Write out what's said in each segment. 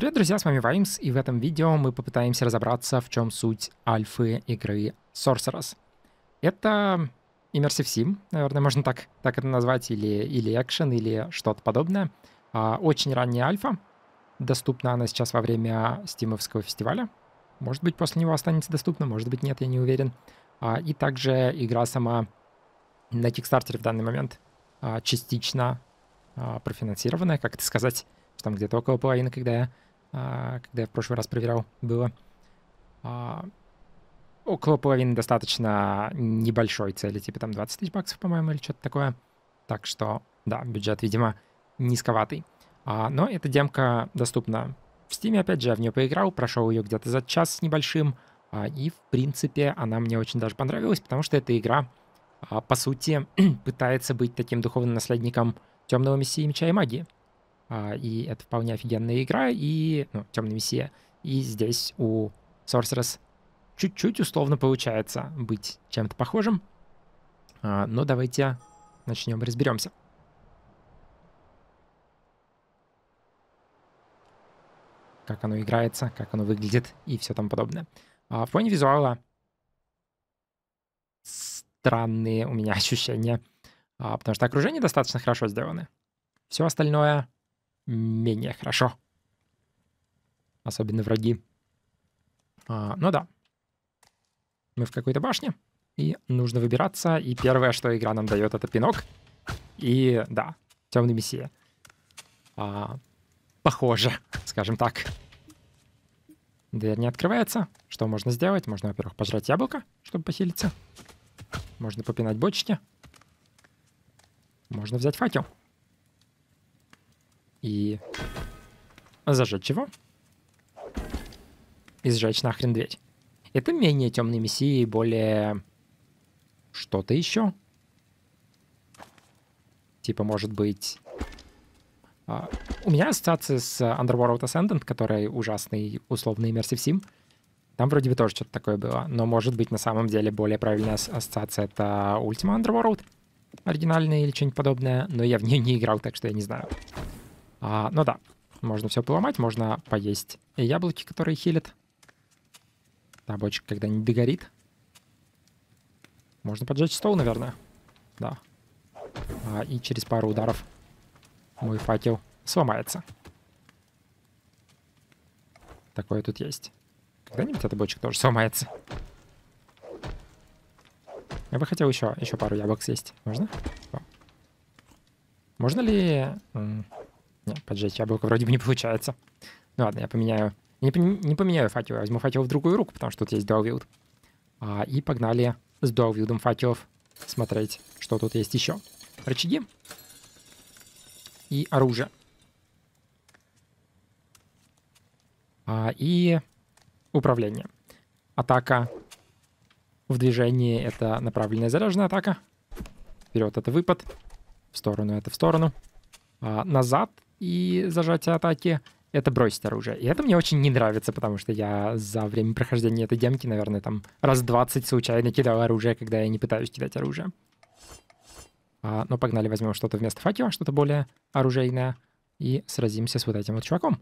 Привет, друзья, с вами Ваймс, и в этом видео мы попытаемся разобраться, в чем суть альфы игры Sorceress. Это Immersive Sim, наверное, можно так, так это назвать, или, или экшен, или что-то подобное. А, очень ранняя альфа. Доступна она сейчас во время Стимовского фестиваля. Может быть, после него останется доступна, может быть, нет, я не уверен. А, и также игра сама на Кикстартере в данный момент а, частично а, профинансированная, как это сказать, там где-то около половины, когда я когда я в прошлый раз проверял, было. А, около половины достаточно небольшой цели, типа там 20 тысяч баксов, по-моему, или что-то такое. Так что, да, бюджет, видимо, низковатый. А, но эта демка доступна в Steam, опять же, я в нее поиграл, прошел ее где-то за час с небольшим, и, в принципе, она мне очень даже понравилась, потому что эта игра, по сути, пытается быть таким духовным наследником темного мессии меча и магии. А, и это вполне офигенная игра, и, ну, Темный Мессия. И здесь у Sorceress чуть-чуть условно получается быть чем-то похожим. А, но давайте начнем разберемся. Как оно играется, как оно выглядит и все там подобное. А, в плане визуала странные у меня ощущения, потому что окружение достаточно хорошо сделаны. Все остальное менее хорошо. Особенно враги. А, ну да. Мы в какой-то башне, и нужно выбираться, и первое, что игра нам дает, это пинок. И да, темный мессия. А, похоже, скажем так. Дверь не открывается. Что можно сделать? Можно, во-первых, пожрать яблоко, чтобы похилиться. Можно попинать бочки. Можно взять факел и зажечь его и сжечь нахрен дверь. Это менее темные мессии, более что-то еще. Типа, может быть... Uh, у меня ассоциация с Underworld Ascendant, который ужасный условный Immersive Sim. Там вроде бы тоже что-то такое было. Но, может быть, на самом деле более правильная ассоциация — это Ultima Underworld оригинальная или что-нибудь подобное. Но я в нее не играл, так что я не знаю. А, ну да, можно все поломать, можно поесть и яблоки, которые хилят. Та бочка когда-нибудь догорит. Можно поджечь стол, наверное. Да. А, и через пару ударов мой факел сломается. Такое тут есть. Когда-нибудь эта бочка тоже сломается. Я бы хотел еще, еще пару яблок съесть. Можно? О. Можно ли... Не, поджечь яблоко вроде бы не получается. Ну ладно, я поменяю... Не, не поменяю факел, я возьму факел в другую руку, потому что тут есть дуал А, и погнали с дуал факелов смотреть, что тут есть еще. Рычаги и оружие. А, и управление. Атака в движении — это направленная заряженная атака. Вперед — это выпад. В сторону — это в сторону. А, назад и зажатие атаки — это бросить оружие. И это мне очень не нравится, потому что я за время прохождения этой демки, наверное, там раз 20 случайно кидал оружие, когда я не пытаюсь кидать оружие. А, но погнали, возьмем что-то вместо факела, что-то более оружейное, и сразимся с вот этим вот чуваком.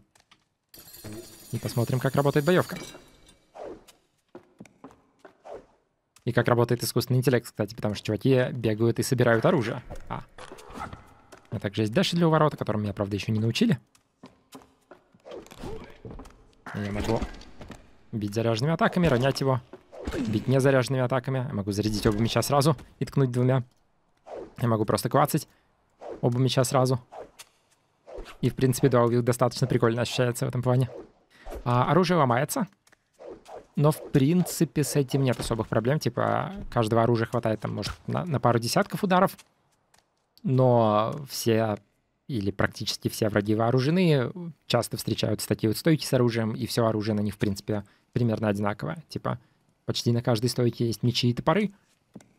И посмотрим, как работает боевка. И как работает искусственный интеллект, кстати, потому что чуваки бегают и собирают оружие. А, а также есть дэш для уворота, которым меня, правда, еще не научили. Я могу бить заряженными атаками, ронять его. Бить незаряженными атаками. Я могу зарядить оба меча сразу и ткнуть двумя. Я могу просто клацать оба меча сразу. И, в принципе, дуал достаточно прикольно ощущается в этом плане. А, оружие ломается. Но, в принципе, с этим нет особых проблем. Типа, каждого оружия хватает, там, может, на, на пару десятков ударов но все или практически все враги вооружены, часто встречаются такие вот стойки с оружием, и все оружие на них, в принципе, примерно одинаковое. Типа, почти на каждой стойке есть мечи и топоры,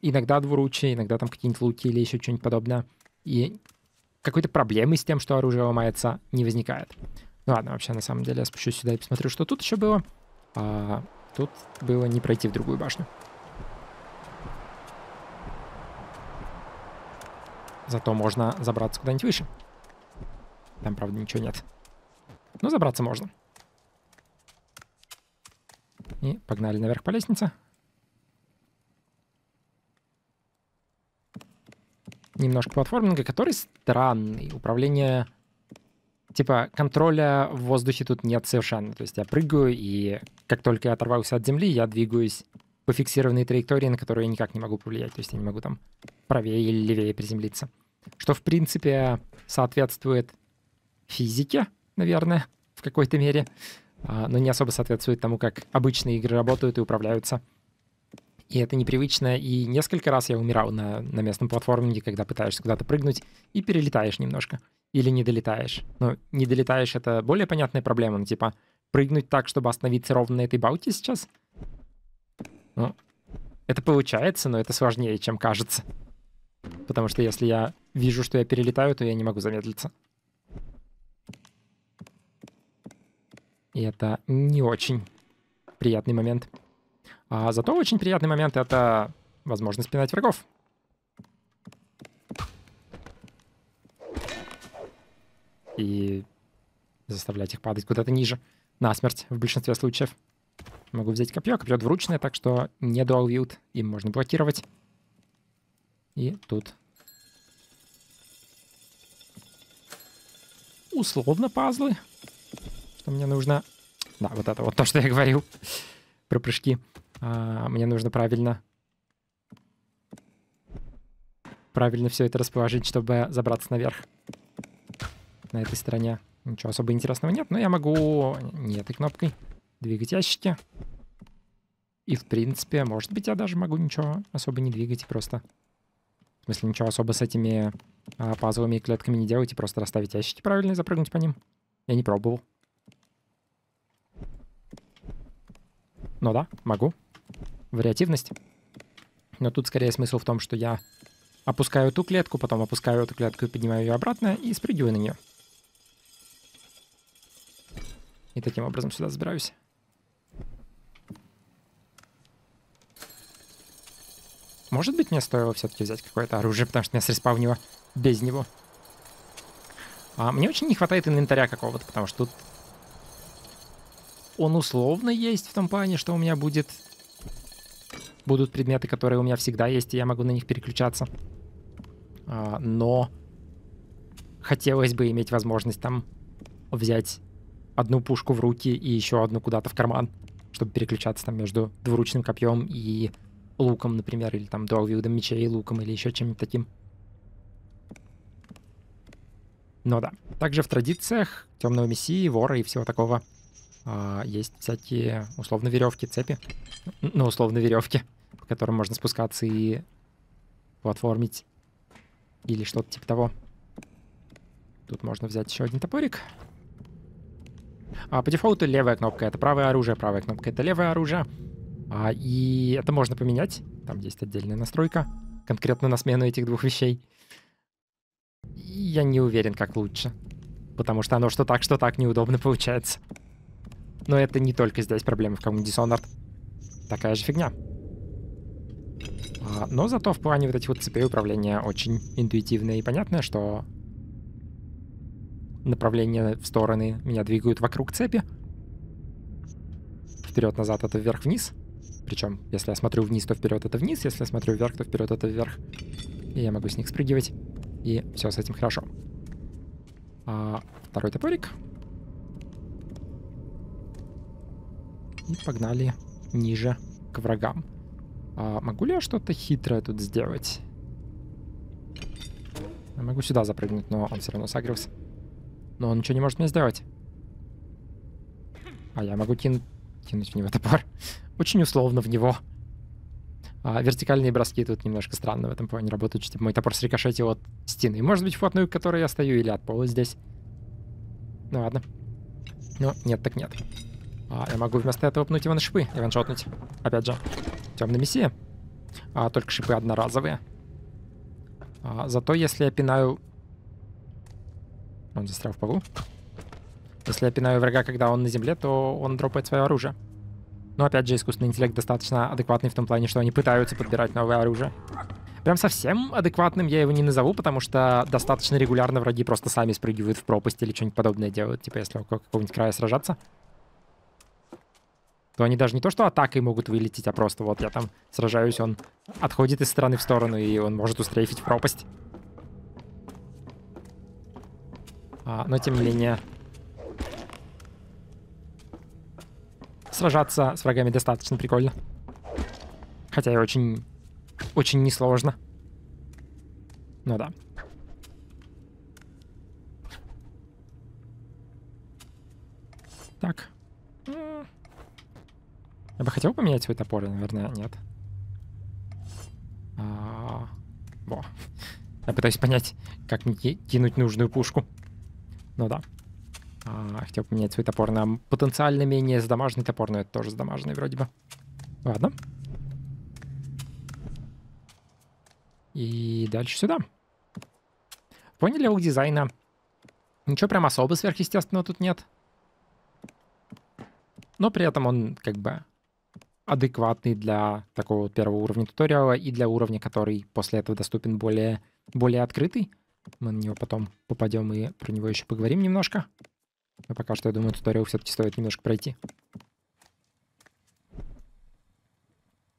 иногда двуручие, иногда там какие-нибудь луки или еще что-нибудь подобное. И какой-то проблемы с тем, что оружие ломается, не возникает. Ну ладно, вообще, на самом деле, я спущусь сюда и посмотрю, что тут еще было. А, тут было не пройти в другую башню. Зато можно забраться куда-нибудь выше. Там, правда, ничего нет. Но забраться можно. И погнали наверх по лестнице. Немножко платформинга, который странный. Управление... Типа контроля в воздухе тут нет совершенно. То есть я прыгаю, и как только я оторвался от земли, я двигаюсь по фиксированной траектории, на которую я никак не могу повлиять. То есть я не могу там правее или левее приземлиться. Что, в принципе, соответствует физике, наверное, в какой-то мере. А, но не особо соответствует тому, как обычные игры работают и управляются. И это непривычно, и несколько раз я умирал на, на местном платформинге, когда пытаешься куда-то прыгнуть, и перелетаешь немножко. Или не долетаешь. Но не долетаешь — это более понятная проблема. Ну, типа, прыгнуть так, чтобы остановиться ровно на этой бауте сейчас? Ну, это получается, но это сложнее, чем кажется. Потому что если я вижу, что я перелетаю, то я не могу замедлиться. И это не очень приятный момент. А зато очень приятный момент — это возможность пинать врагов. И заставлять их падать куда-то ниже. Насмерть в большинстве случаев. Могу взять копье. Копье двуручное, так что не dual wield. Им можно блокировать. И тут условно пазлы что мне нужно... Да, вот это вот то, что я говорил про прыжки. А, мне нужно правильно... Правильно все это расположить, чтобы забраться наверх. На этой стороне ничего особо интересного нет, но я могу не этой кнопкой двигать ящики. И, в принципе, может быть, я даже могу ничего особо не двигать, просто... В смысле, ничего особо с этими а, пазлами и клетками не делать, и просто расставить ящики правильно и запрыгнуть по ним. Я не пробовал. Ну да, могу. Вариативность. Но тут скорее смысл в том, что я опускаю эту клетку, потом опускаю эту клетку и поднимаю ее обратно и спрыгиваю на нее. И таким образом сюда забираюсь. Может быть, мне стоило все-таки взять какое-то оружие, потому что меня среспавнило без него. А мне очень не хватает инвентаря какого-то, потому что тут он условно есть в том плане, что у меня будет... Будут предметы, которые у меня всегда есть, и я могу на них переключаться. А, но хотелось бы иметь возможность там взять одну пушку в руки и еще одну куда-то в карман, чтобы переключаться там между двуручным копьем и луком, например, или там дуал-вилдом мечей, луком или еще чем-нибудь таким. Но да. Также в традициях темного мессии, вора и всего такого а, есть всякие условно веревки, цепи. Ну, условно веревки, по которым можно спускаться и платформить. Или что-то типа того. Тут можно взять еще один топорик. А, по дефолту левая кнопка — это правое оружие, правая кнопка — это левое оружие. А, и это можно поменять. Там есть отдельная настройка конкретно на смену этих двух вещей. Я не уверен, как лучше. Потому что оно что так, что так неудобно получается. Но это не только здесь проблема в команде Dishonored. Такая же фигня. А, но зато в плане вот этих вот цепей управления очень интуитивное и понятное, что направления в стороны меня двигают вокруг цепи. Вперед-назад это вверх-вниз. Причем, если я смотрю вниз, то вперед это вниз, если я смотрю вверх, то вперед это вверх. И я могу с них спрыгивать. И все с этим хорошо. А, второй топорик. И погнали ниже к врагам. А могу ли я что-то хитрое тут сделать? Я могу сюда запрыгнуть, но он все равно сагрился. Но он ничего не может мне сделать. А я могу кин... кинуть в него топор. Очень условно в него. А, вертикальные броски тут немножко странно в этом плане работают. Типа мой топор срикошетил от стены. Может быть, вплотную к которой я стою, или от пола здесь. Ну ладно. Ну, нет так нет. А, я могу вместо этого пнуть его на шипы и ваншотнуть. Опять же, темный мессия. А, только шипы одноразовые. А, зато если я пинаю... Он застрял в полу. Если я пинаю врага, когда он на земле, то он дропает свое оружие. Но опять же, искусственный интеллект достаточно адекватный в том плане, что они пытаются подбирать новое оружие. Прям совсем адекватным я его не назову, потому что достаточно регулярно враги просто сами спрыгивают в пропасть или что-нибудь подобное делают. Типа, если около какого-нибудь края сражаться то они даже не то, что атакой могут вылететь, а просто вот я там сражаюсь, он отходит из стороны в сторону, и он может устрейфить в пропасть. А, но тем не менее... Сражаться с врагами достаточно прикольно. Хотя и очень... Очень несложно. Ну да. Так. Я бы хотел поменять свой топор, наверное, нет. А, во. Я пытаюсь понять, как мне кинуть нужную пушку. Ну да. А, хотел поменять свой топор на потенциально менее задамаженный топор, но это тоже задамаженный вроде бы. Ладно. И дальше сюда. Поняли level дизайна. Ничего прям особо сверхъестественного тут нет. Но при этом он как бы адекватный для такого первого уровня туториала и для уровня, который после этого доступен более, более открытый. Мы на него потом попадем и про него еще поговорим немножко. Но пока что, я думаю, туториал все-таки стоит немножко пройти.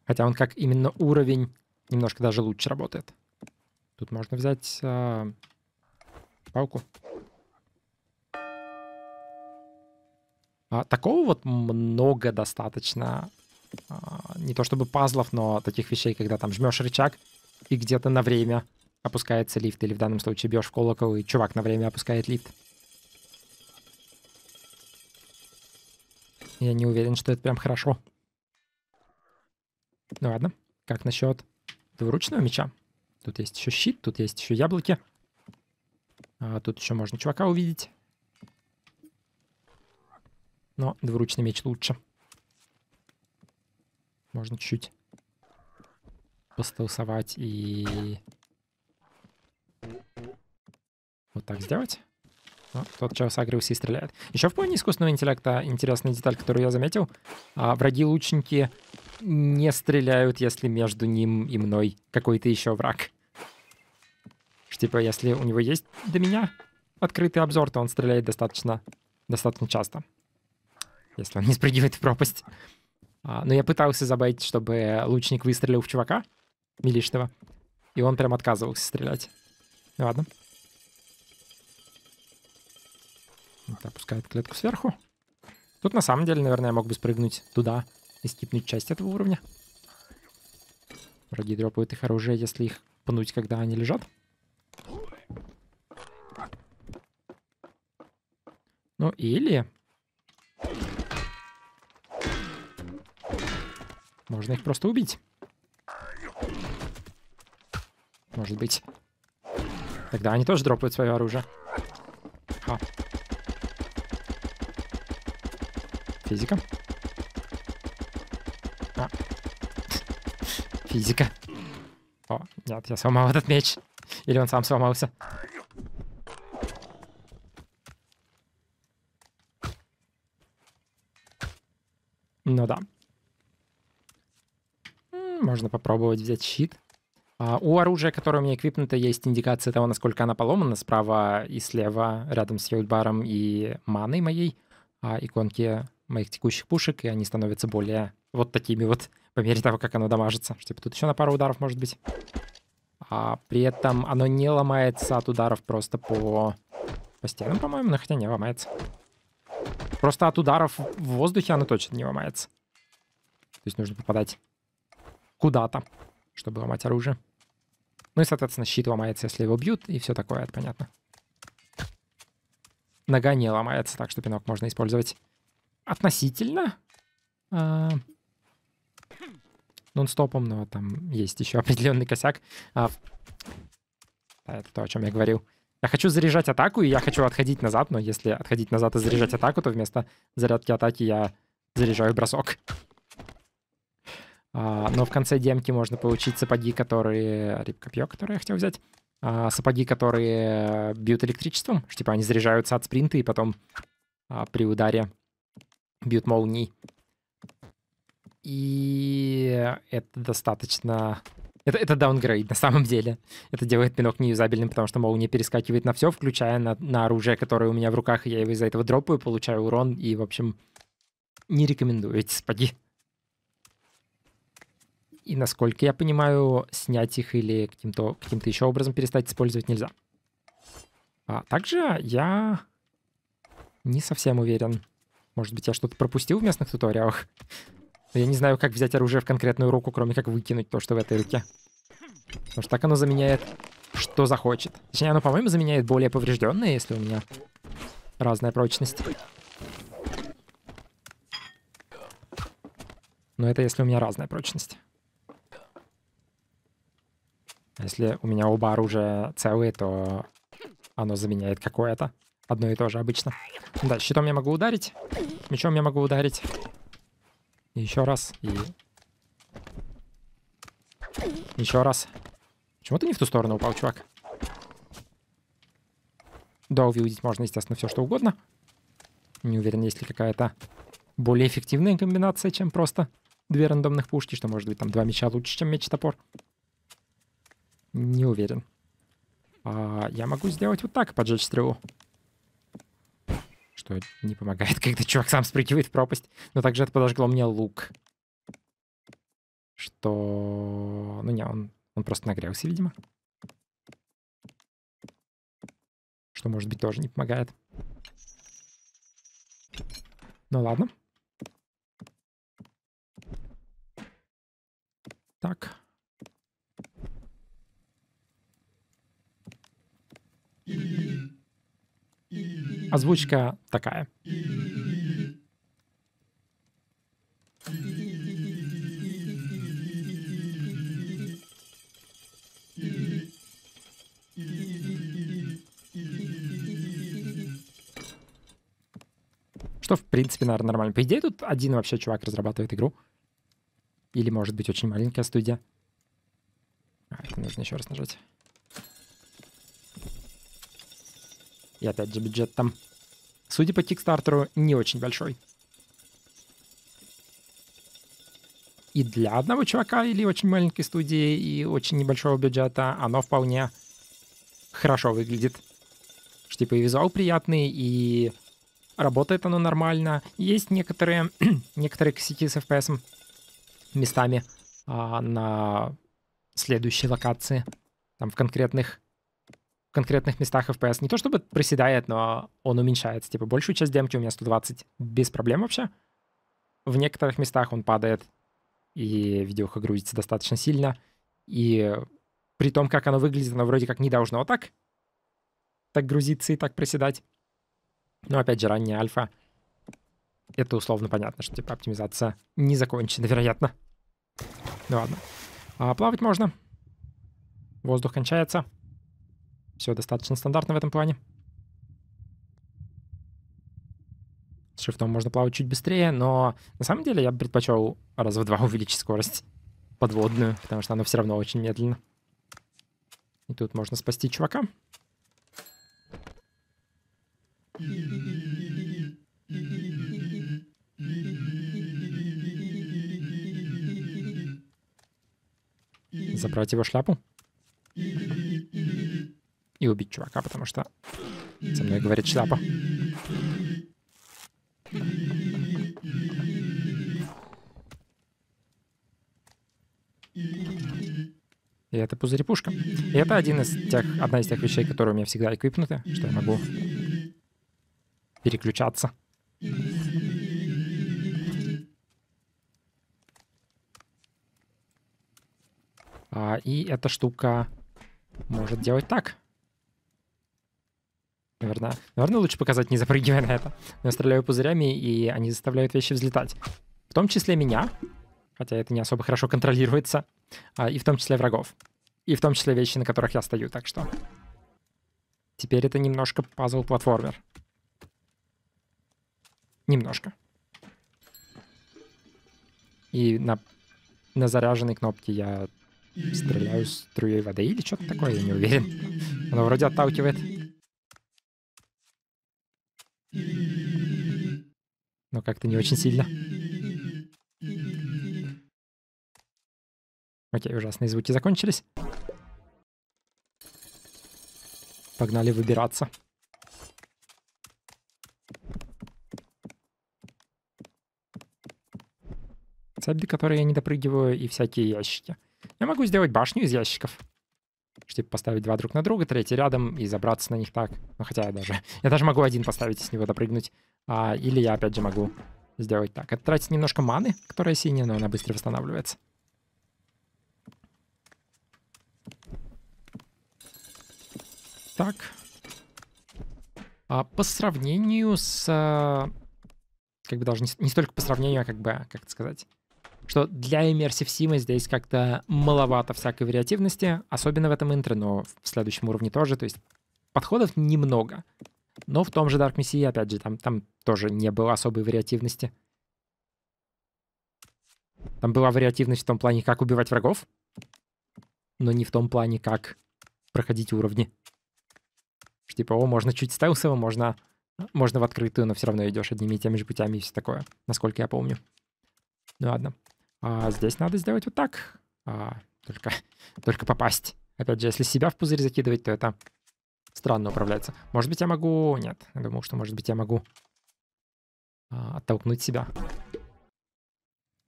Хотя он как именно уровень немножко даже лучше работает. Тут можно взять э, палку. А, такого вот много достаточно а, не то чтобы пазлов, но таких вещей, когда там жмешь рычаг, и где-то на время опускается лифт, или в данном случае бьешь в колокол, и чувак на время опускает лифт. Я не уверен, что это прям хорошо. Ну ладно. Как насчет двуручного меча? Тут есть еще щит, тут есть еще яблоки. А тут еще можно чувака увидеть. Но двуручный меч лучше. Можно чуть-чуть постелсовать и вот так сделать. О, тот что сагрился и стреляет. Еще в плане искусственного интеллекта интересная деталь, которую я заметил. А, враги-лучники не стреляют, если между ним и мной какой-то еще враг. Типа, если у него есть до меня открытый обзор, то он стреляет достаточно, достаточно часто. Если он не спрыгивает в пропасть. А, но я пытался забайтить, чтобы лучник выстрелил в чувака милишного. И он прям отказывался стрелять. Ну, ладно. Вот, опускает клетку сверху. Тут на самом деле, наверное, я мог бы спрыгнуть туда и скипнуть часть этого уровня. Враги дропают их оружие, если их пнуть, когда они лежат. Ну или Можно их просто убить. Может быть. Тогда они тоже дропают свое оружие. А. Физика. А. Физика. О, нет, я сломал этот меч. Или он сам сломался. Ну да. Можно попробовать взять щит. А, у оружия, которое у меня эквипнуто, есть индикация того, насколько она поломана. Справа и слева, рядом с хилдбаром и маной моей, а, иконки моих текущих пушек, и они становятся более вот такими вот по мере того, как оно дамажится. Типа тут еще на пару ударов может быть. А при этом оно не ломается от ударов просто по, по стенам, по-моему, но хотя не ломается. Просто от ударов в воздухе оно точно не ломается. То есть нужно попадать куда-то, чтобы ломать оружие. Ну и, соответственно, щит ломается, если его бьют, и все такое, это понятно. Нога не ломается, так что пинок можно использовать относительно э, нон-стопом, но там есть еще определенный косяк. А, это то, о чем я говорил. Я хочу заряжать атаку, и я хочу отходить назад, но если отходить назад и заряжать атаку, то вместо зарядки атаки я заряжаю бросок. А, но в конце демки можно получить сапоги, которые... Рибкопье, я хотел взять. А, сапоги, которые бьют электричеством. Что, типа они заряжаются от спринта и потом а, при ударе бьют молнией. И это достаточно... Это, это даунгрейд на самом деле. Это делает пинок неюзабельным, потому что молния перескакивает на все, включая на, на оружие, которое у меня в руках, и я его из-за этого дропаю, получаю урон, и, в общем, не рекомендую эти сапоги. И насколько я понимаю, снять их или каким-то каким еще образом перестать использовать нельзя. А также я не совсем уверен. Может быть, я что-то пропустил в местных туториалах? я не знаю, как взять оружие в конкретную руку, кроме как выкинуть то, что в этой руке. Потому что так оно заменяет, что захочет. Точнее, оно, по-моему, заменяет более поврежденное, если у меня разная прочность. Но это если у меня разная прочность. А если у меня оба оружия целые, то оно заменяет какое-то. Одно и то же обычно. Да, щитом я могу ударить. Мечом я могу ударить. Еще раз. И... Еще раз. Почему ты не в ту сторону упал, чувак? Да, увидеть можно, естественно, все что угодно. Не уверен, есть ли какая-то более эффективная комбинация, чем просто две рандомных пушки, что может быть там два меча лучше, чем меч-топор. Не уверен. А я могу сделать вот так, поджечь стрелу. Что не помогает, когда чувак сам спрыгивает в пропасть. Но также это подожгло мне лук. Что... Ну не, он, он просто нагрелся, видимо. Что, может быть, тоже не помогает. Ну ладно. Так. Озвучка такая. Что, в принципе, наверное, нормально. По идее, тут один вообще чувак разрабатывает игру. Или, может быть, очень маленькая студия. А, это нужно еще раз нажать. И опять же, бюджет там, судя по Кикстартеру, не очень большой. И для одного чувака или очень маленькой студии и очень небольшого бюджета оно вполне хорошо выглядит. Что типа и визуал приятный, и работает оно нормально. Есть некоторые, некоторые косяки с FPS местами а, на следующей локации. Там в конкретных конкретных местах FPS не то чтобы проседает, но он уменьшается. Типа большую часть демки у меня 120 без проблем вообще. В некоторых местах он падает, и видеоха грузится достаточно сильно. И при том, как оно выглядит, оно вроде как не должно так, так грузиться и так проседать. Но опять же, ранняя альфа. Это условно понятно, что типа оптимизация не закончена, вероятно. Ну ладно. А, плавать можно. Воздух кончается. Все достаточно стандартно в этом плане. С шифтом можно плавать чуть быстрее, но на самом деле я бы предпочел раз в два увеличить скорость подводную, потому что она все равно очень медленно. И тут можно спасти чувака. Забрать его шляпу и убить чувака, потому что со мной говорит шляпа. И это пузырь-пушка. И это один из тех, одна из тех вещей, которые у меня всегда эквипнуты, что я могу переключаться. А, и эта штука может делать так. Наверное, наверное, лучше показать, не запрыгивая на это. Но я стреляю пузырями, и они заставляют вещи взлетать. В том числе меня, хотя это не особо хорошо контролируется, а, и в том числе врагов. И в том числе вещи, на которых я стою, так что... Теперь это немножко пазл-платформер. Немножко. И на, на заряженной кнопке я стреляю струей воды или что-то такое, я не уверен. Оно вроде отталкивает. Но как-то не очень сильно. Окей, ужасные звуки закончились. Погнали выбираться. цепь, до которой я не допрыгиваю, и всякие ящики. Я могу сделать башню из ящиков. Типа поставить два друг на друга, третий рядом и забраться на них так. Ну хотя я даже... Я даже могу один поставить и с него допрыгнуть. А, или я опять же могу сделать так. Это тратит немножко маны, которая синяя, но она быстро восстанавливается. Так. А по сравнению с... Как бы даже не, не столько по сравнению, а как бы, как это сказать что для Immersive Sim здесь как-то маловато всякой вариативности, особенно в этом интро, но в следующем уровне тоже. То есть подходов немного. Но в том же Dark Messiah, опять же, там, там тоже не было особой вариативности. Там была вариативность в том плане, как убивать врагов, но не в том плане, как проходить уровни. Типа, о, можно чуть стелсово, можно, можно в открытую, но все равно идешь одними и теми же путями и все такое, насколько я помню. Ну ладно. А здесь надо сделать вот так. А, только, только попасть. Опять же, если себя в пузырь закидывать, то это странно управляется. Может быть, я могу... Нет, я думал, что, может быть, я могу а, оттолкнуть себя.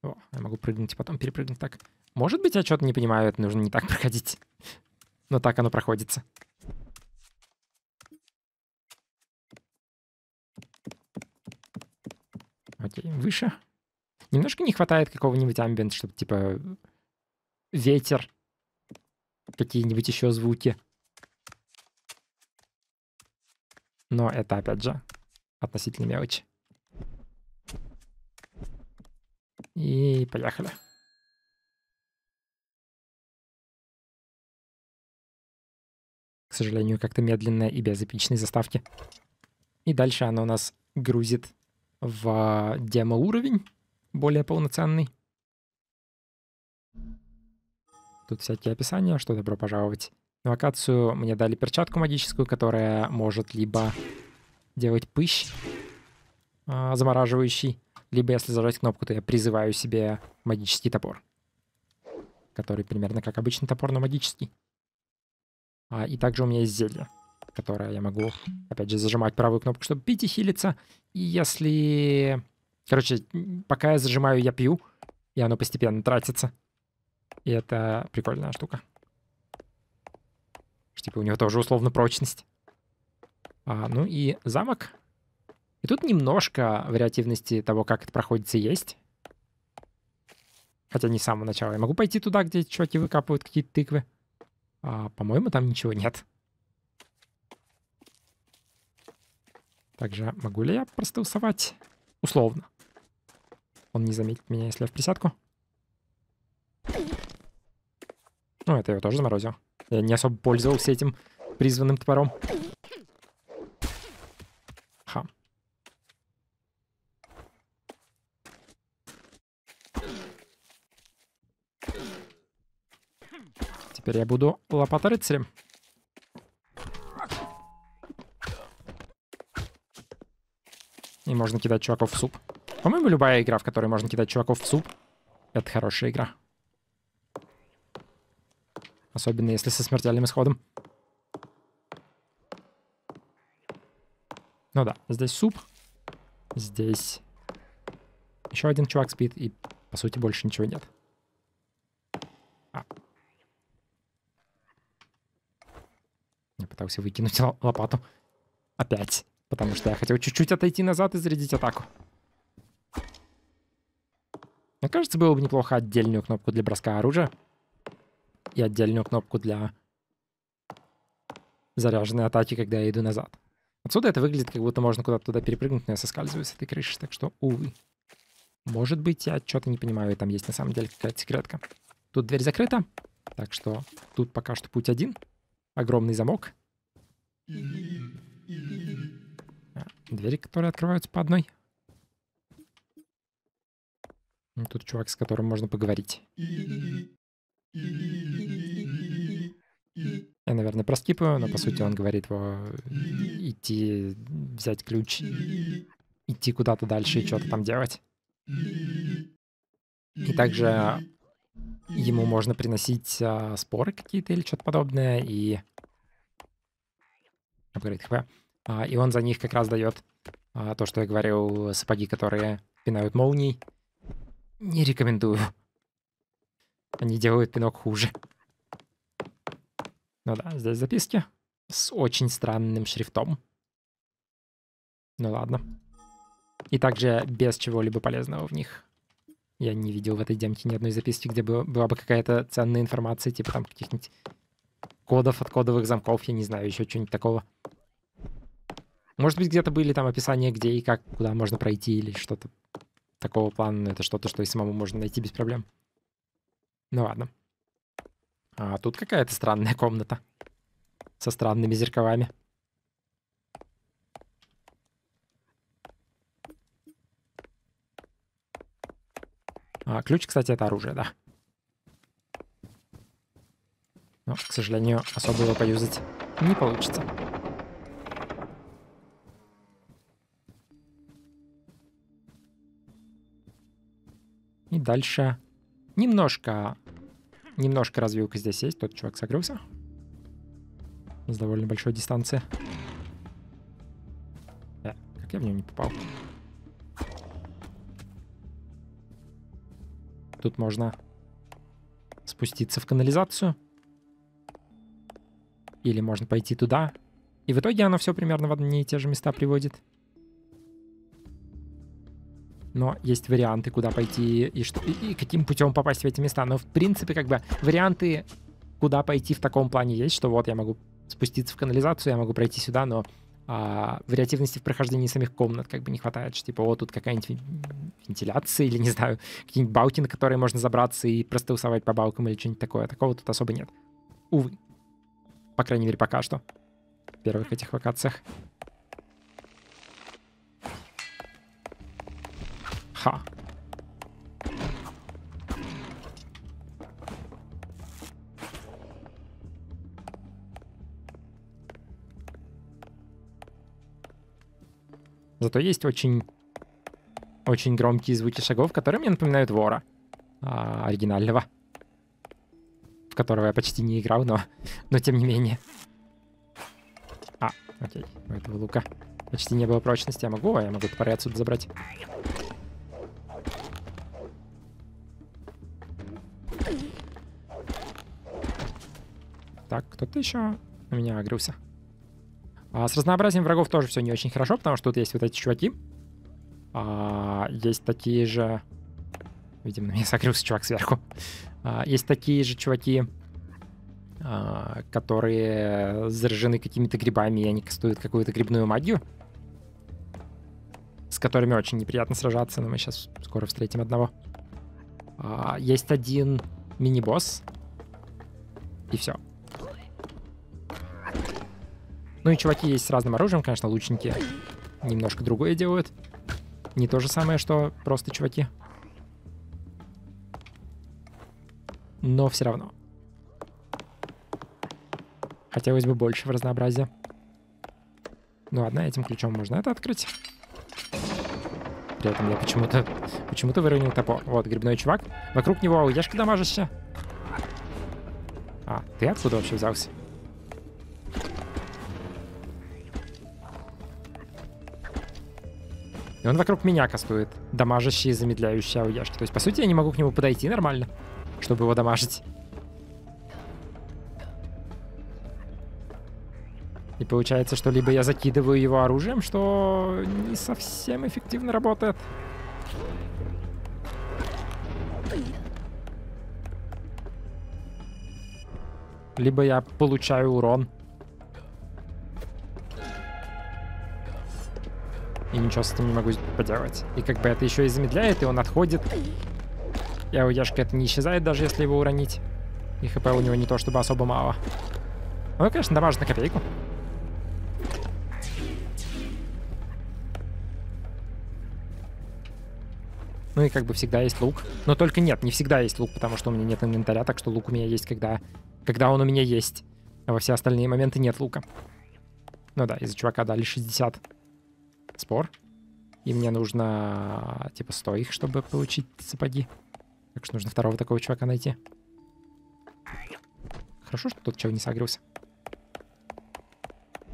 О, я могу прыгнуть и потом перепрыгнуть так. Может быть, я что-то не понимаю, это нужно не так проходить. Но так оно проходится. Окей, выше. Немножко не хватает какого-нибудь амбиент, чтобы, типа, ветер, какие-нибудь еще звуки. Но это, опять же, относительно мелочи. И поехали. К сожалению, как-то медленная и без эпичной заставки. И дальше она у нас грузит в демо-уровень более полноценный. Тут всякие описания, что добро пожаловать. На локацию мне дали перчатку магическую, которая может либо делать пыщ а, замораживающий, либо если зажать кнопку, то я призываю себе магический топор, который примерно как обычный топор, но магический. А, и также у меня есть зелье, которое я могу, опять же, зажимать правую кнопку, чтобы пить и хилиться. И если Короче, пока я зажимаю, я пью, и оно постепенно тратится. И это прикольная штука. Типа у него тоже условно прочность. А, ну и замок. И тут немножко вариативности того, как это проходится, есть. Хотя не с самого начала. Я могу пойти туда, где чуваки выкапывают какие-то тыквы. А, по-моему, там ничего нет. Также могу ли я просто усовать? Условно. Он не заметит меня, если я в присядку. Ну, это его тоже заморозил. Я не особо пользовался этим призванным топором. Ха. Теперь я буду лопата рыцарем. И можно кидать чуваков в суп. По-моему, любая игра, в которой можно кидать чуваков в суп, это хорошая игра. Особенно если со смертельным исходом. Ну да, здесь суп. Здесь еще один чувак спит, и по сути больше ничего нет. А. Я пытался выкинуть лопату. Опять. Потому что я хотел чуть-чуть отойти назад и зарядить атаку. Мне кажется, было бы неплохо отдельную кнопку для броска оружия и отдельную кнопку для заряженной атаки, когда я иду назад. Отсюда это выглядит, как будто можно куда-то туда перепрыгнуть, но я соскальзываю с этой крыши, так что, увы. Может быть, я что-то не понимаю, и там есть на самом деле какая-то секретка. Тут дверь закрыта, так что тут пока что путь один. Огромный замок. Двери, которые открываются по одной. Ну, тут чувак, с которым можно поговорить. Я, наверное, проскипаю, но по сути он говорит во идти, взять ключ, идти куда-то дальше и что-то там делать. И также ему можно приносить а, споры какие-то или что-то подобное, и... Апгрейд хп. А, и он за них как раз дает а, то, что я говорил, сапоги, которые пинают молнией Не рекомендую. Они делают пинок хуже. Ну да, здесь записки с очень странным шрифтом. Ну ладно. И также без чего-либо полезного в них. Я не видел в этой демке ни одной записки, где бы, была бы какая-то ценная информация, типа там каких-нибудь кодов от кодовых замков, я не знаю, еще что-нибудь такого. Может быть, где-то были там описания, где и как, куда можно пройти или что-то такого плана, но это что-то, что и самому можно найти без проблем. Ну ладно. А тут какая-то странная комната. Со странными зеркалами. А, ключ, кстати, это оружие, да. Но, к сожалению, особо его поюзать не получится. И дальше немножко, немножко развилка здесь есть. Тот чувак согрелся. С довольно большой дистанции. Э, как я в него не попал? Тут можно спуститься в канализацию. Или можно пойти туда. И в итоге оно все примерно в одни и те же места приводит но есть варианты, куда пойти и, что, и, и каким путем попасть в эти места. Но, в принципе, как бы варианты, куда пойти в таком плане есть, что вот я могу спуститься в канализацию, я могу пройти сюда, но а, вариативности в прохождении самих комнат как бы не хватает, что типа вот тут какая-нибудь вентиляция или, не знаю, какие-нибудь балки, на которые можно забраться и просто усовать по балкам или что-нибудь такое. Такого тут особо нет. Увы. По крайней мере, пока что. В первых этих локациях. Ха. Зато есть очень, очень громкие звуки шагов, которые мне напоминают вора а, оригинального, в которого я почти не играл, но, но тем не менее. А, окей, у этого лука почти не было прочности. Я могу, а я могу топоры отсюда забрать. Так, кто-то еще на меня агрился. А с разнообразием врагов тоже все не очень хорошо, потому что тут есть вот эти чуваки. А, есть такие же... Видимо, на меня согрелся чувак сверху. А, есть такие же чуваки, а, которые заражены какими-то грибами, и они кастуют какую-то грибную магию, с которыми очень неприятно сражаться, но мы сейчас скоро встретим одного. А, есть один мини-босс, и все. Ну и чуваки есть с разным оружием, конечно, лучники немножко другое делают. Не то же самое, что просто чуваки. Но все равно. Хотелось бы больше в разнообразия. Ну ладно, этим ключом можно это открыть. При этом я почему-то почему-то выровнял топор. Вот, грибной чувак. Вокруг него ауешка дамажащая. А, ты откуда вообще взялся? И он вокруг меня кастует дамажащие, замедляющие ауяшки. То есть, по сути, я не могу к нему подойти нормально, чтобы его дамажить. И получается, что либо я закидываю его оружием, что не совсем эффективно работает. Либо я получаю урон. И ничего с этим не могу поделать. И как бы это еще и замедляет, и он отходит. И ауяшка это не исчезает, даже если его уронить. И хп у него не то чтобы особо мало. Ну, конечно, дамажит на копейку. Ну и как бы всегда есть лук. Но только нет, не всегда есть лук, потому что у меня нет инвентаря, так что лук у меня есть, когда, когда он у меня есть. А во все остальные моменты нет лука. Ну да, из-за чувака дали 60 спор. И мне нужно, типа, 100 их, чтобы получить сапоги. Так что нужно второго такого чувака найти. Хорошо, что тот человек не согрелся.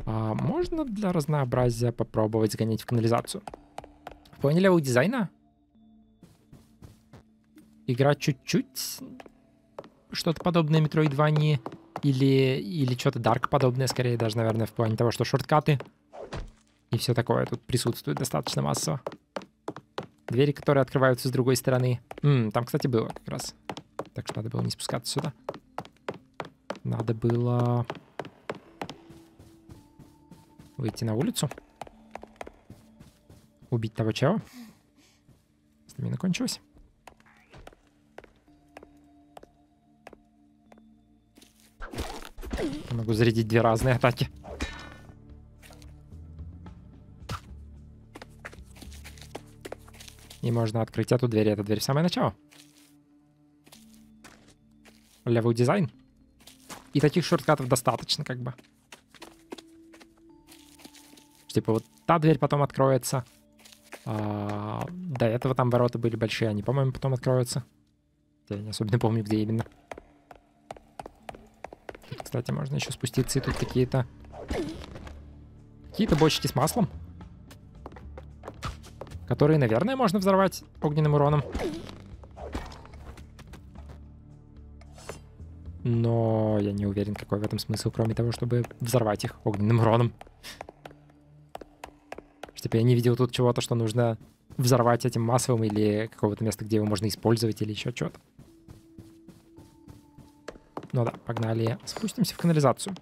А можно для разнообразия попробовать сгонять в канализацию? Поняли у дизайна? игра чуть-чуть что-то подобное Metroidvania или, или что-то Dark подобное, скорее даже, наверное, в плане того, что шорткаты и все такое тут присутствует достаточно массово. Двери, которые открываются с другой стороны. М, там, кстати, было как раз. Так что надо было не спускаться сюда. Надо было выйти на улицу. Убить того чела. Стамина кончилась. Я могу зарядить две разные атаки. И можно открыть эту дверь. Эта дверь в самое начало. Левый дизайн. И таких шорткатов достаточно, как бы. Типа вот та дверь потом откроется. А, до этого там ворота были большие, они, по-моему, потом откроются. Я не особенно помню, где именно. Кстати, можно еще спуститься, и тут какие-то... Какие-то бочки с маслом. Которые, наверное, можно взорвать огненным уроном. Но я не уверен, какой в этом смысл, кроме того, чтобы взорвать их огненным уроном. Типа я не видел тут чего-то, что нужно взорвать этим массовым или какого-то места, где его можно использовать или еще что-то. Ну да, погнали. Спустимся в канализацию.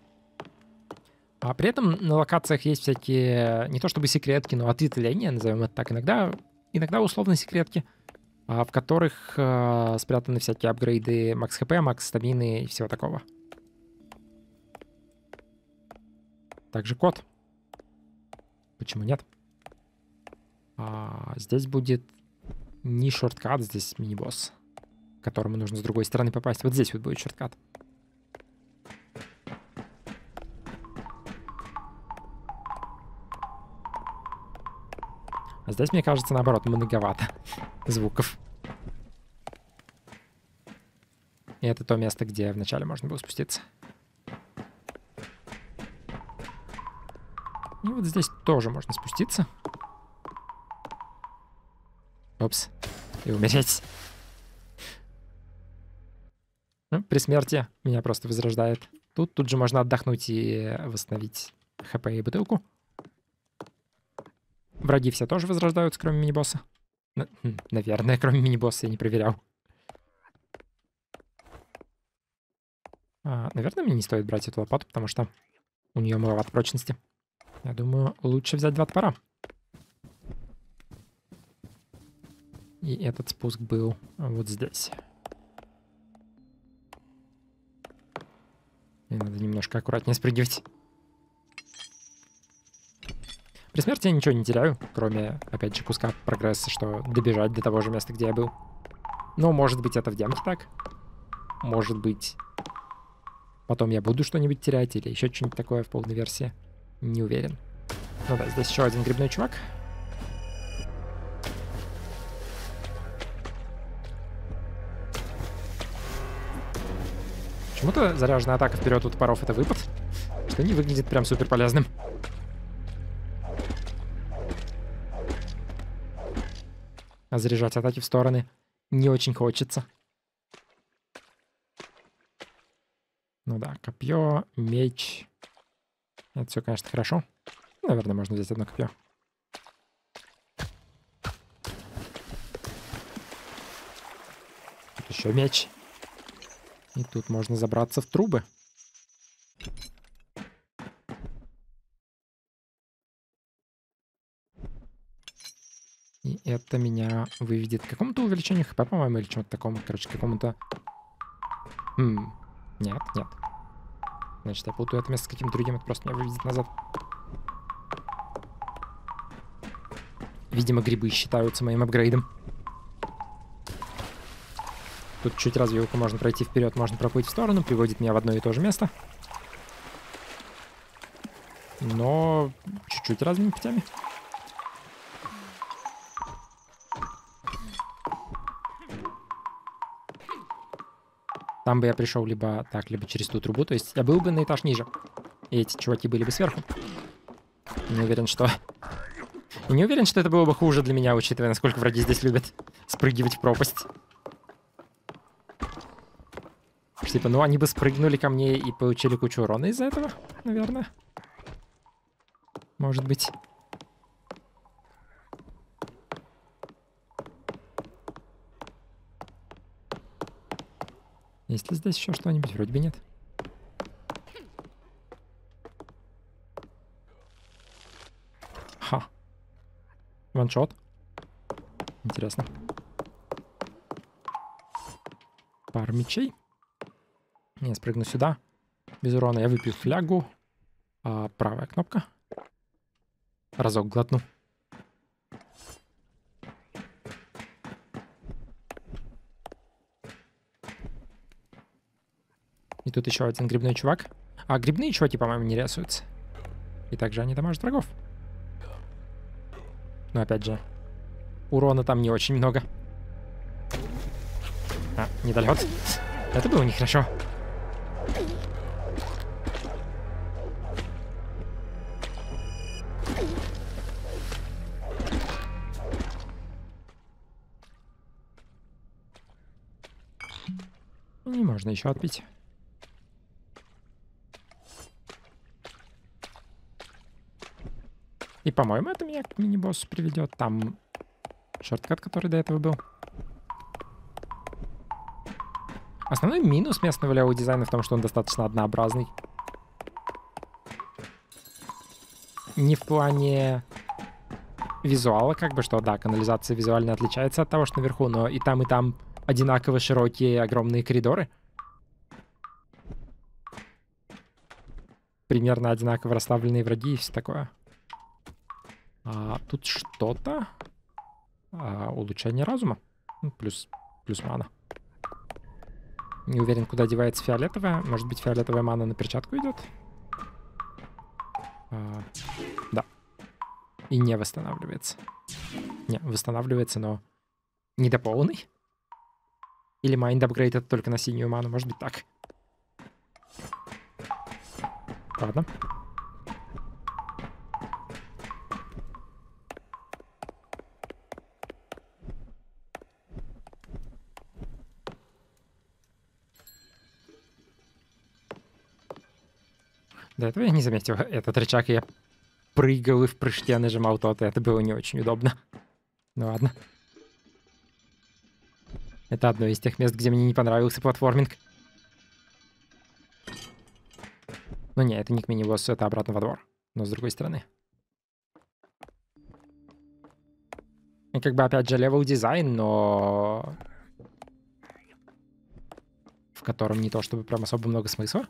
А при этом на локациях есть всякие, не то чтобы секретки, но ответвления, назовем это так, иногда, иногда условно секретки, а, в которых э, спрятаны всякие апгрейды макс хп, макс стамины и всего такого. Также код. Почему нет? А, здесь будет не шорткат, здесь мини-босс, к которому нужно с другой стороны попасть. Вот здесь вот будет шорткат. А здесь, мне кажется, наоборот, многовато звуков. И это то место, где вначале можно было спуститься. И вот здесь тоже можно спуститься. Опс. И умереть. Ну, при смерти меня просто возрождает. Тут, тут же можно отдохнуть и восстановить хп и бутылку. Враги все тоже возрождаются, кроме мини-босса. Хм, наверное, кроме мини-босса я не проверял. А, наверное, мне не стоит брать эту лопату, потому что у нее маловато прочности. Я думаю, лучше взять два топора. И этот спуск был вот здесь. Мне надо немножко аккуратнее спрыгивать. При смерти я ничего не теряю, кроме, опять же, куска прогресса, что добежать до того же места, где я был. Но, может быть, это в демке так. Может быть, потом я буду что-нибудь терять или еще что-нибудь такое в полной версии. Не уверен. Ну да, здесь еще один грибной чувак. Почему-то заряженная атака вперед у топоров это выпад, что не выглядит прям супер полезным. А заряжать атаки в стороны не очень хочется. Ну да, копье, меч. Это все, конечно, хорошо. Наверное, можно взять одно копье. Тут еще меч. И тут можно забраться в трубы. Это меня выведет к какому-то увеличению хп, по-моему, или чему-то такому. Короче, какому-то... Хм. Нет, нет. Значит, я путаю это место с каким-то другим, это просто меня выведет назад. Видимо, грибы считаются моим апгрейдом. Тут чуть развилку можно пройти вперед, можно проплыть в сторону, приводит меня в одно и то же место. Но чуть-чуть разными путями. Там бы я пришел либо так, либо через ту трубу. То есть я был бы на этаж ниже. И эти чуваки были бы сверху. Не уверен, что... не уверен, что это было бы хуже для меня, учитывая, насколько враги здесь любят спрыгивать в пропасть. Типа, ну они бы спрыгнули ко мне и получили кучу урона из-за этого, наверное. Может быть. Есть ли здесь еще что-нибудь? Вроде бы нет. Ха. Ваншот. Интересно. Пар мечей. Я спрыгну сюда. Без урона я выпью флягу. А, правая кнопка. Разок глотну. Тут еще один грибной чувак. А грибные чуваки, по-моему, не рисуются. И также они дамажат врагов. Но опять же, урона там не очень много. А, не долет. Это было нехорошо. Не можно еще отпить. По-моему, это меня к мини-боссу приведет. Там шорткат, который до этого был. Основной минус местного левого дизайна в том, что он достаточно однообразный. Не в плане визуала, как бы, что, да, канализация визуально отличается от того, что наверху, но и там, и там одинаково широкие огромные коридоры. Примерно одинаково расставленные враги и все такое. А, тут что-то. А, улучшение разума. Ну, плюс, плюс мана. Не уверен, куда девается фиолетовая. Может быть, фиолетовая мана на перчатку идет? А, да. И не восстанавливается. Не, восстанавливается, но не. Или Mind Upgrade это только на синюю ману, может быть так. Ладно. До этого я не заметил этот рычаг, я прыгал и в прыжке нажимал тот, и это было не очень удобно. Ну ладно. Это одно из тех мест, где мне не понравился платформинг. Ну не, это не к мини-боссу, это обратно во двор. Но с другой стороны. И как бы опять же level дизайн, но... В котором не то чтобы прям особо много смысла.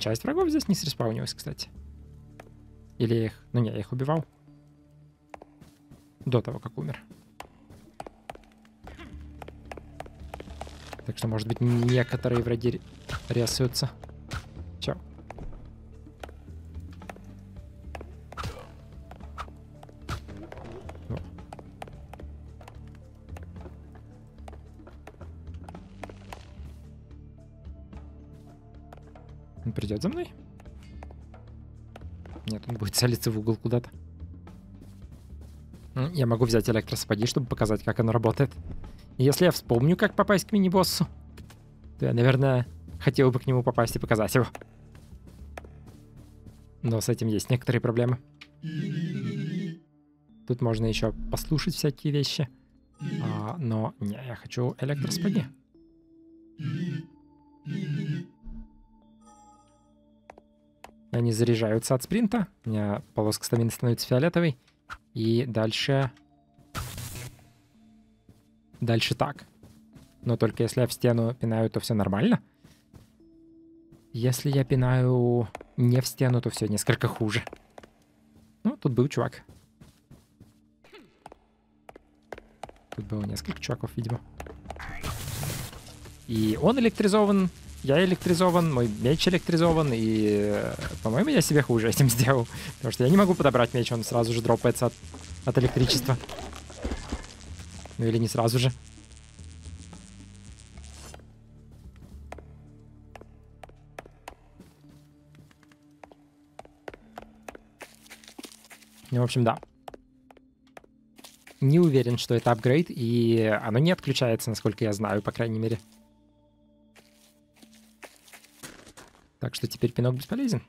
Часть врагов здесь не среспаунилась, кстати. Или я их... Ну не, я их убивал. До того, как умер. Так что, может быть, некоторые враги рисуются. Чё? Он придет за мной? Нет, он будет целиться в угол куда-то. Я могу взять электросапоги, чтобы показать, как оно работает. Если я вспомню, как попасть к мини-боссу, то я, наверное, хотел бы к нему попасть и показать его. Но с этим есть некоторые проблемы. Тут можно еще послушать всякие вещи. А, но не, я хочу электроспаги. Они заряжаются от спринта. У меня полоска стамины становится фиолетовой. И дальше... Дальше так. Но только если я в стену пинаю, то все нормально. Если я пинаю не в стену, то все несколько хуже. Ну, тут был чувак. Тут было несколько чуваков, видимо. И он электризован я электризован, мой меч электризован, и, э, по-моему, я себе хуже этим сделал. Потому что я не могу подобрать меч, он сразу же дропается от, от электричества. Ну или не сразу же. Ну, в общем, да. Не уверен, что это апгрейд, и оно не отключается, насколько я знаю, по крайней мере. Так что теперь пинок бесполезен.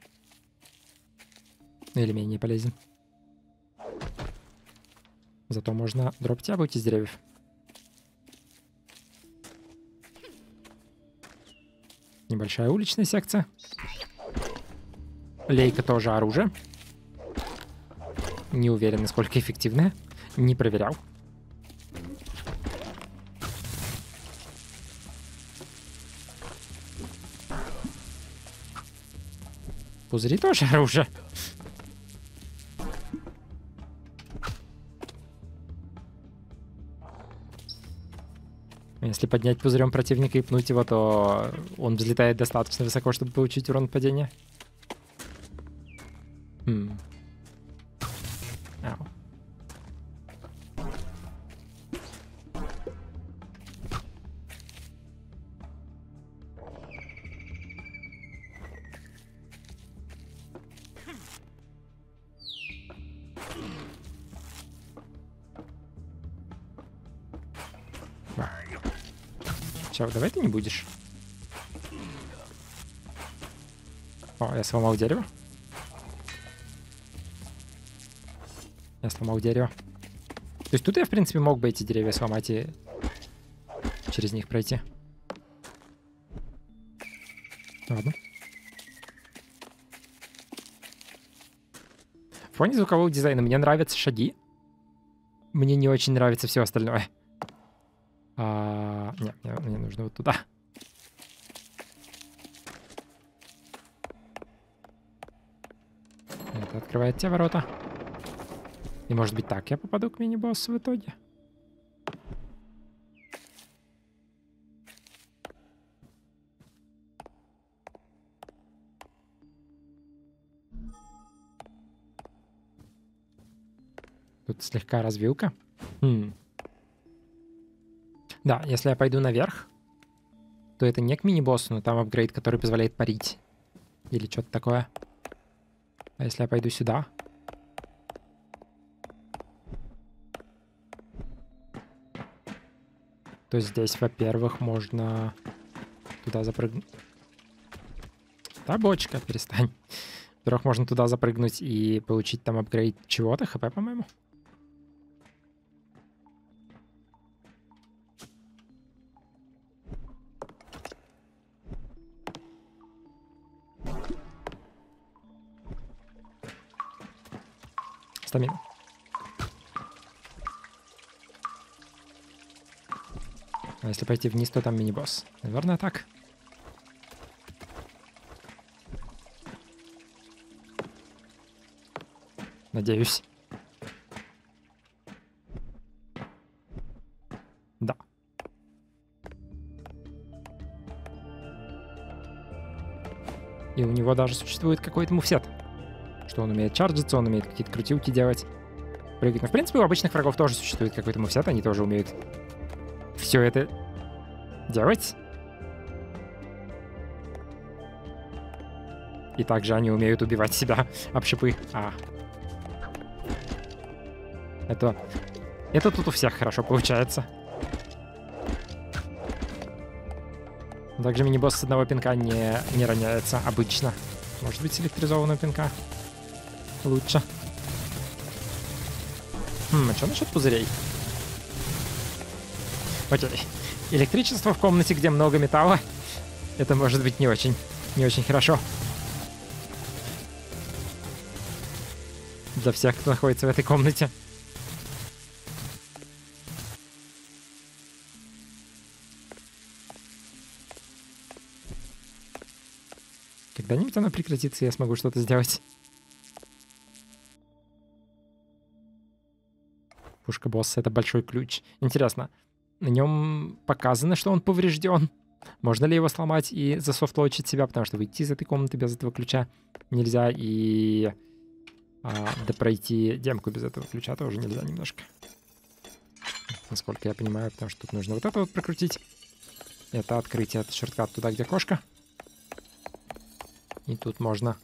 Или менее полезен. Зато можно дропать яблоки с деревьев. Небольшая уличная секция. Лейка тоже оружие. Не уверен, насколько эффективное. Не проверял. Пузыри тоже оружие. Если поднять пузырем противника и пнуть его, то он взлетает достаточно высоко, чтобы получить урон падения. Хм. Будешь? О, я сломал дерево. Я сломал дерево. То есть тут я, в принципе, мог бы эти деревья сломать и через них пройти. Ладно. В фоне звукового дизайна мне нравятся шаги. Мне не очень нравится все остальное. А, нет, мне, мне нужно вот туда. Это открывает те ворота. И может быть так я попаду к мини-боссу в итоге? Тут слегка развилка. Хм. Да, если я пойду наверх, то это не к мини-боссу, но там апгрейд, который позволяет парить. Или что-то такое. А если я пойду сюда? То здесь, во-первых, можно туда запрыгнуть. Да, бочка, перестань. Во-первых, можно туда запрыгнуть и получить там апгрейд чего-то, хп, по-моему. Стамина. А если пойти вниз, то там мини-босс. Наверное, так. Надеюсь. Да. И у него даже существует какой-то мувсет. Что он умеет чарджиться, он умеет какие-то крутилки делать. Прыгать. Но, в принципе, у обычных врагов тоже существует какой-то мувсет, они тоже умеют все это делать. И также они умеют убивать себя об шипы. А. Это... Это тут у всех хорошо получается. Также мини-босс с одного пинка не, не роняется обычно. Может быть, электризованного пинка лучше. Хм, а что насчет пузырей? Окей. Электричество в комнате, где много металла, это может быть не очень, не очень хорошо. Для всех, кто находится в этой комнате. Когда-нибудь оно прекратится, я смогу что-то сделать. Пушка босса — это большой ключ. Интересно, на нем показано, что он поврежден. Можно ли его сломать и засофтлочить себя, потому что выйти из этой комнаты без этого ключа нельзя, и а, да пройти демку без этого ключа тоже нельзя немножко. Насколько я понимаю, потому что тут нужно вот это вот прокрутить. Это открытие, это шорткат туда, где кошка. И тут можно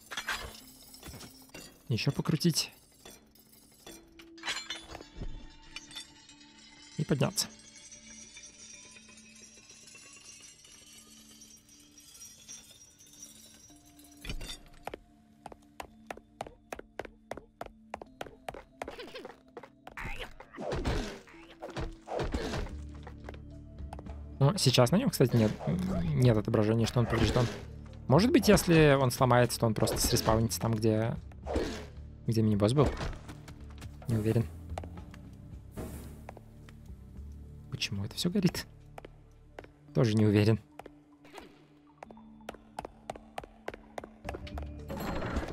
еще покрутить. Подняться. Ну, сейчас на нем, кстати, нет, нет отображения, что он поврежден. Может быть, если он сломается, то он просто среспаунится там, где, где мини-босс был. Не уверен. Все горит? Тоже не уверен.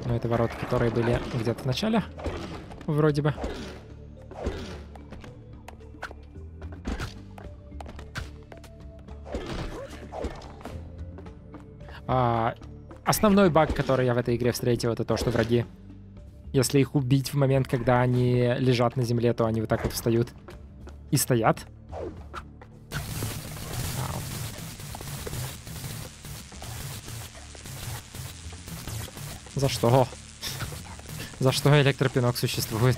Но это ворота, которые были где-то в начале. Вроде бы. А, основной баг, который я в этой игре встретил, это то, что враги, если их убить в момент, когда они лежат на земле, то они вот так вот встают и стоят. За что? За что электропинок существует?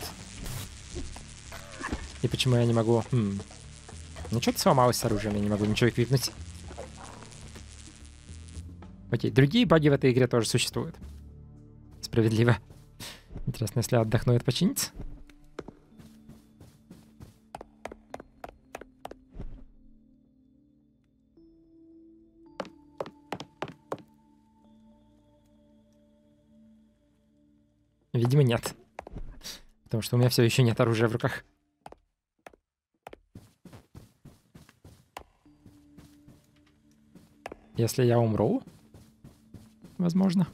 И почему я не могу... Хм. Ну что-то сломалось с оружием, я не могу ничего эквипнуть. Окей, другие баги в этой игре тоже существуют. Справедливо. Интересно, если отдохну, это починится? Видимо, нет. Потому что у меня все еще нет оружия в руках. Если я умру, возможно.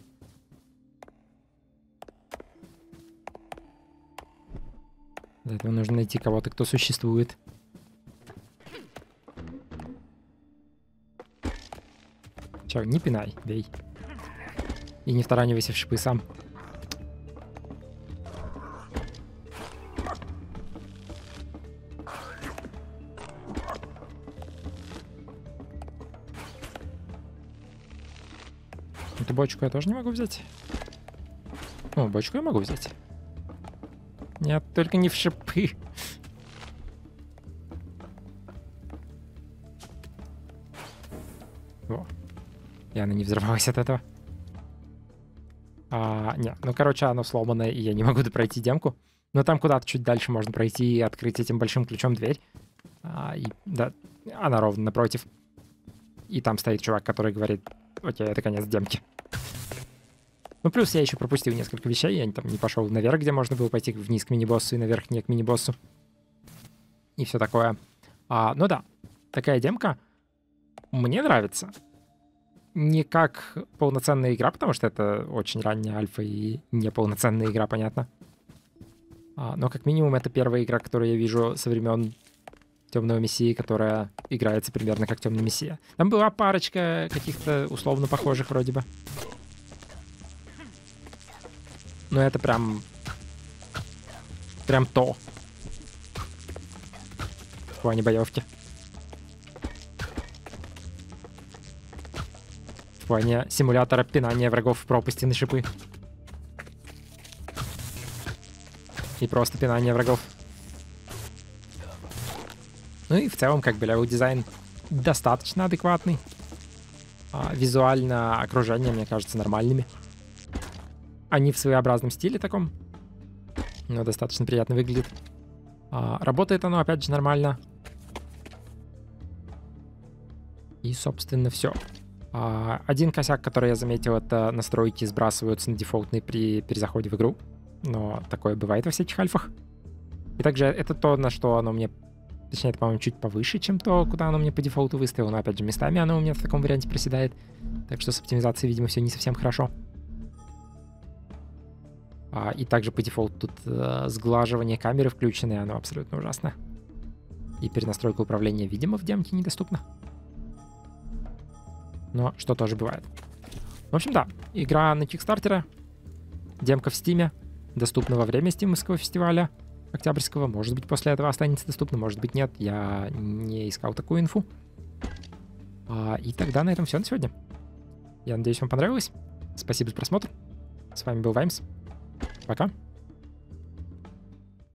Для этого нужно найти кого-то, кто существует. Чё, не пинай, бей. И не втаранивайся в шипы сам. Бочку я тоже не могу взять. О, бочку я могу взять. Нет, только не в шипы. О. И она не взорвалась от этого. А, не, ну, короче, оно сломанное, и я не могу пройти демку. Но там куда-то чуть дальше можно пройти и открыть этим большим ключом дверь. А, и, да, она ровно напротив. И там стоит чувак, который говорит, окей, это конец демки. Ну, плюс я еще пропустил несколько вещей. Я там не пошел наверх, где можно было пойти вниз к мини-боссу и наверх не к мини-боссу. И все такое. А, ну да, такая демка мне нравится. Не как полноценная игра, потому что это очень ранняя альфа и не полноценная игра, понятно. А, но как минимум это первая игра, которую я вижу со времен Темного Мессии, которая играется примерно как Темный Мессия. Там была парочка каких-то условно похожих вроде бы. Но это прям... Прям то. В плане боевки. В плане симулятора пинания врагов в пропасти на шипы. И просто пинания врагов. Ну и в целом, как бы, level дизайн достаточно адекватный. А, визуально окружение, мне кажется, нормальными. Они в своеобразном стиле таком. Но достаточно приятно выглядит. А, работает оно, опять же, нормально. И, собственно, все. А, один косяк, который я заметил, это настройки сбрасываются на дефолтный при перезаходе в игру. Но такое бывает во всяких альфах. И также это то, на что оно мне... Точнее, это, по-моему, чуть повыше, чем то, куда оно мне по дефолту выставило. Но, опять же, местами оно у меня в таком варианте проседает. Так что с оптимизацией, видимо, все не совсем хорошо. А, и также по дефолту тут э, сглаживание камеры включено, и оно абсолютно ужасно. И перенастройка управления, видимо, в демке недоступна. Но что тоже бывает. В общем, да, игра на Кикстартере, демка в Стиме, доступна во время Стимовского фестиваля октябрьского. Может быть, после этого останется доступна, может быть, нет. Я не искал такую инфу. А, и тогда на этом все на сегодня. Я надеюсь, вам понравилось. Спасибо за просмотр. С вами был Ваймс. Пока.